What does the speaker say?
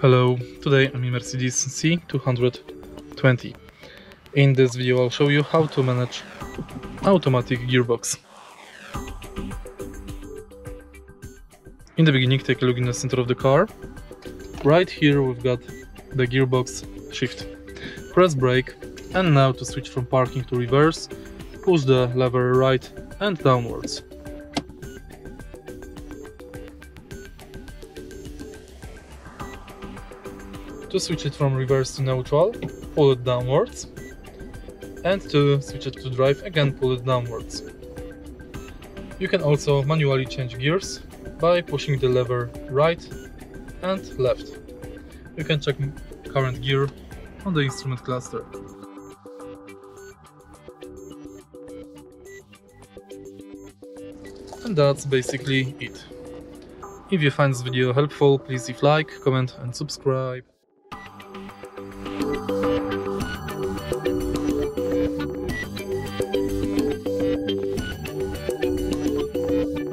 Hello, today I'm in Mercedes C220. In this video I'll show you how to manage automatic gearbox. In the beginning take a look in the center of the car. Right here we've got the gearbox shift. Press brake and now to switch from parking to reverse, push the lever right and downwards. To switch it from reverse to neutral, pull it downwards. And to switch it to drive, again pull it downwards. You can also manually change gears by pushing the lever right and left. You can check current gear on the instrument cluster. And that's basically it. If you find this video helpful, please leave like, comment and subscribe.